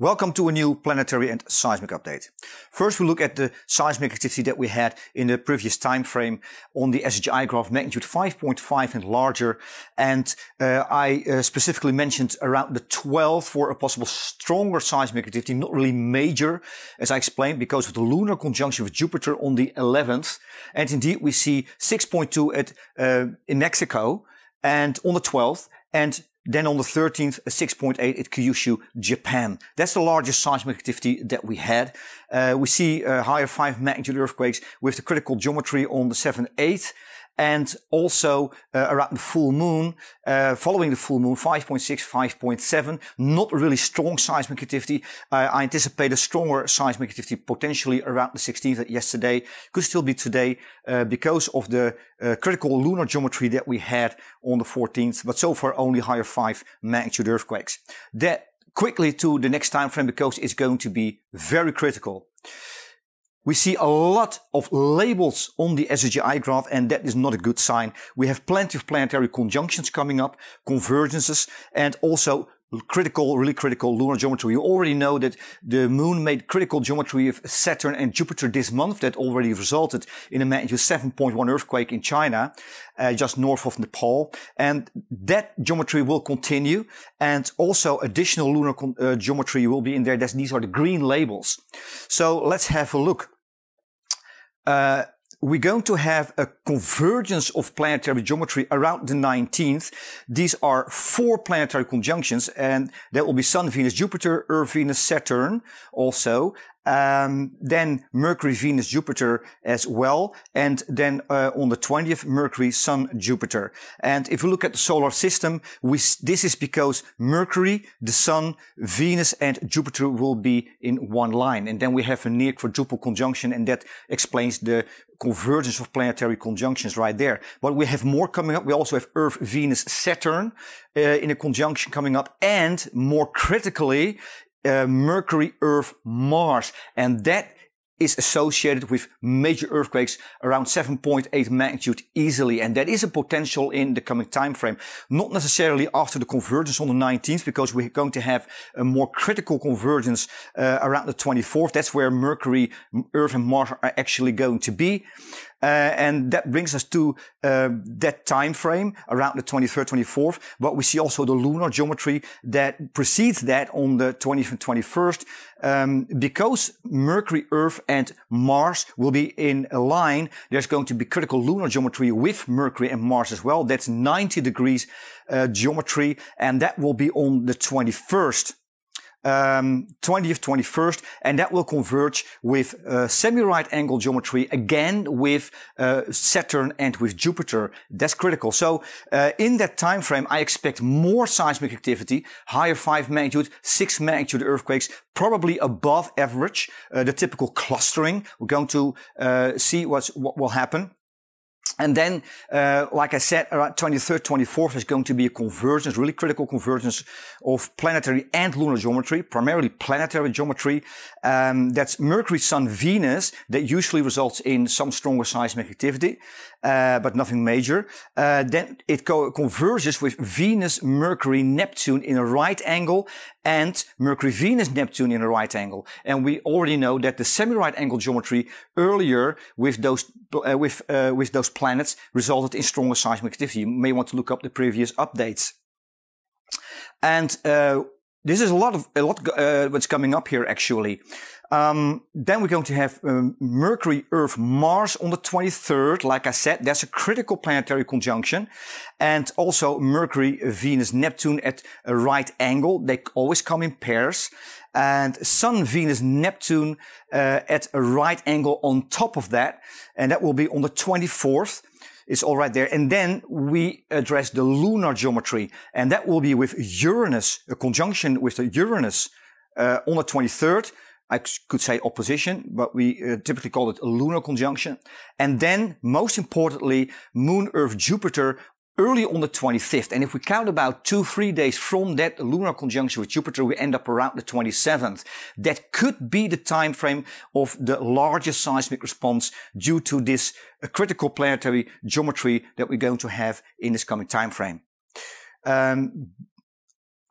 Welcome to a new planetary and seismic update. First, we look at the seismic activity that we had in the previous time frame on the SSGI graph magnitude 5.5 and larger. And uh, I uh, specifically mentioned around the 12 for a possible stronger seismic activity, not really major, as I explained, because of the lunar conjunction with Jupiter on the 11th. And indeed, we see 6.2 at uh, in Mexico and on the 12th and then on the 13th, a 6.8 at Kyushu, Japan. That's the largest seismic activity that we had. Uh, we see uh, higher 5 magnitude earthquakes with the critical geometry on the 7th, 8th and also uh, around the full moon, uh, following the full moon, 5.6, 5.7, not really strong seismic activity. Uh, I anticipate a stronger seismic activity potentially around the 16th yesterday, could still be today uh, because of the uh, critical lunar geometry that we had on the 14th, but so far only higher 5 magnitude earthquakes. That quickly to the next time frame because it's going to be very critical. We see a lot of labels on the SSGI graph and that is not a good sign. We have plenty of planetary conjunctions coming up, convergences, and also critical, really critical lunar geometry. You already know that the moon made critical geometry of Saturn and Jupiter this month. That already resulted in a magnitude 7.1 earthquake in China, uh, just north of Nepal. And that geometry will continue. And also additional lunar uh, geometry will be in there. That's, these are the green labels. So let's have a look. Uh, we're going to have a convergence of planetary geometry around the 19th. These are four planetary conjunctions and that will be Sun, Venus, Jupiter, Earth, Venus, Saturn also. Um, then Mercury, Venus, Jupiter as well. And then uh, on the 20th, Mercury, Sun, Jupiter. And if we look at the solar system, we, this is because Mercury, the Sun, Venus and Jupiter will be in one line. And then we have a near quadruple conjunction and that explains the convergence of planetary conjunctions right there. But we have more coming up. We also have Earth, Venus, Saturn uh, in a conjunction coming up. And more critically, uh, Mercury, Earth, Mars. And that is associated with major earthquakes around 7.8 magnitude easily. And that is a potential in the coming time frame. Not necessarily after the convergence on the 19th, because we're going to have a more critical convergence uh, around the 24th. That's where Mercury, Earth and Mars are actually going to be. Uh, and that brings us to uh, that time frame around the 23rd, 24th. But we see also the lunar geometry that precedes that on the 20th and 21st. Um, because Mercury, Earth, and Mars will be in a line, there's going to be critical lunar geometry with Mercury and Mars as well. That's 90 degrees uh, geometry, and that will be on the 21st um, 20th, 21st, and that will converge with uh, semi-right angle geometry again with uh, Saturn and with Jupiter. That's critical. So uh, in that time frame, I expect more seismic activity, higher five magnitude, six magnitude earthquakes, probably above average, uh, the typical clustering. We're going to uh, see what's, what will happen. And then, uh, like I said, around 23rd, 24th is going to be a convergence, really critical convergence of planetary and lunar geometry, primarily planetary geometry. Um, that's Mercury, Sun, Venus that usually results in some stronger seismic activity, uh, but nothing major. Uh, then it co converges with Venus, Mercury, Neptune in a right angle and Mercury, Venus, Neptune in a right angle. And we already know that the semi-right angle geometry earlier with those uh, with uh, with those planets resulted in stronger seismic activity. You may want to look up the previous updates. And uh, this is a lot of a lot uh, what's coming up here actually. Um, then we're going to have um, Mercury, Earth, Mars on the 23rd. Like I said, that's a critical planetary conjunction. And also Mercury, Venus, Neptune at a right angle. They always come in pairs. And Sun, Venus, Neptune uh, at a right angle on top of that. And that will be on the 24th. It's all right there. And then we address the lunar geometry. And that will be with Uranus, a conjunction with the Uranus uh, on the 23rd. I could say opposition, but we uh, typically call it a lunar conjunction. And then, most importantly, Moon, Earth, Jupiter early on the 25th. And if we count about two, three days from that lunar conjunction with Jupiter, we end up around the 27th. That could be the time frame of the largest seismic response due to this uh, critical planetary geometry that we're going to have in this coming time frame. Um,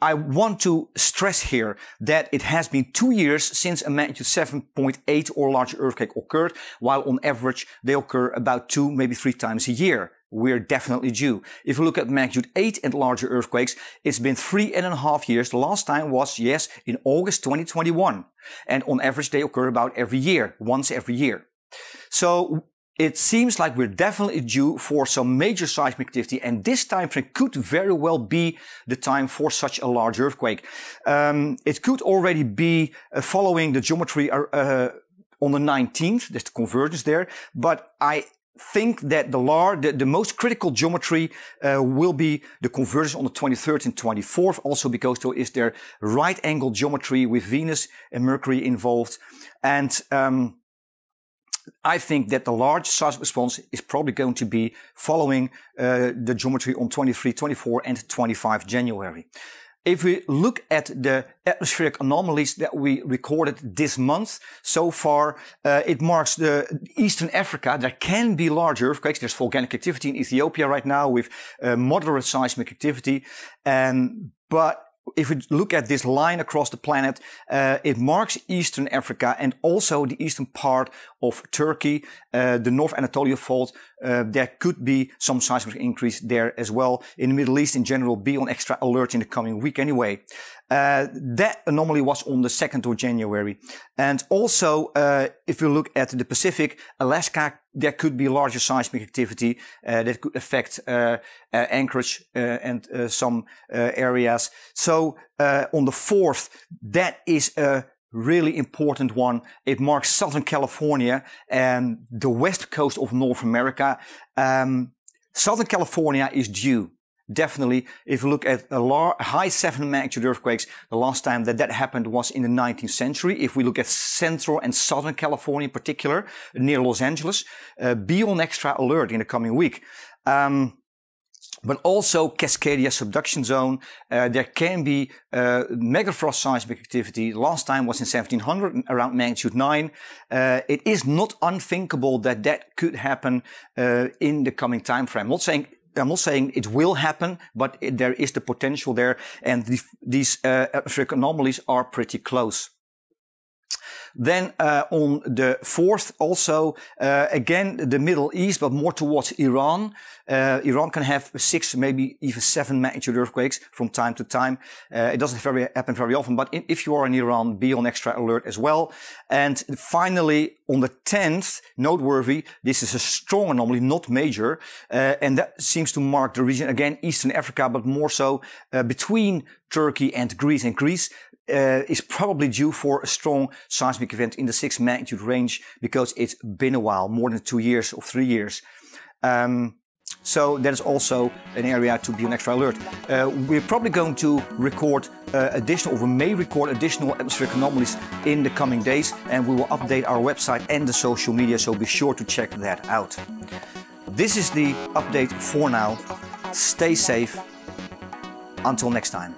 I want to stress here that it has been two years since a magnitude 7.8 or larger earthquake occurred, while on average they occur about two, maybe three times a year. We're definitely due. If you look at magnitude 8 and larger earthquakes, it's been three and a half years. The last time was, yes, in August 2021. And on average, they occur about every year, once every year. So it seems like we're definitely due for some major seismic activity, and this time frame could very well be the time for such a large earthquake. Um, it could already be uh, following the geometry uh, uh on the 19th. There's the convergence there, but I think that the, lar- the, the most critical geometry uh, will be the convergence on the 23rd and 24th, also because there is there right angle geometry with Venus and Mercury involved, and um, I think that the large size response is probably going to be following uh, the geometry on 23, 24 and 25 January. If we look at the atmospheric anomalies that we recorded this month so far, uh, it marks the Eastern Africa. There can be large earthquakes. There's volcanic activity in Ethiopia right now with uh, moderate seismic activity. And, but if we look at this line across the planet, uh, it marks Eastern Africa and also the eastern part of Turkey, uh, the North Anatolia Fault. Uh, there could be some seismic increase there as well. In the Middle East in general, be on extra alert in the coming week anyway. Uh, that anomaly was on the 2nd of January. And also, uh, if you look at the Pacific, Alaska, there could be larger seismic activity uh, that could affect uh, Anchorage and some areas. So on the 4th, that is a really important one. It marks Southern California and the west coast of North America. Um, Southern California is due definitely, if you look at a lar- high seven magnitude earthquakes, the last time that that happened was in the 19th century. If we look at central and southern California in particular, near Los Angeles, uh, be on extra alert in the coming week. Um, but also Cascadia subduction zone. Uh, there can be uh, megathrust seismic activity. Last time was in 1700, around magnitude 9. Uh, it is not unthinkable that that could happen uh, in the coming time frame. I'm not saying I'm not saying it will happen, but it, there is the potential there, and the, these uh, anomalies are pretty close. Then uh, on the fourth, also uh, again the Middle East, but more towards Iran. Uh, Iran can have six, maybe even seven magnitude earthquakes from time to time. Uh, it doesn't very, happen very often, but if you are in Iran, be on extra alert as well. And finally, on the 10th, noteworthy, this is a strong anomaly, not major, uh, and that seems to mark the region again, Eastern Africa, but more so uh, between Turkey and Greece. And Greece uh, is probably due for a strong seismic event in the six magnitude range because it's been a while, more than two years or three years. Um, so that is also an area to be on extra alert. Uh, we're probably going to record uh, additional, or we may record additional atmospheric anomalies in the coming days, and we will update our website and the social media, so be sure to check that out. This is the update for now. Stay safe. Until next time.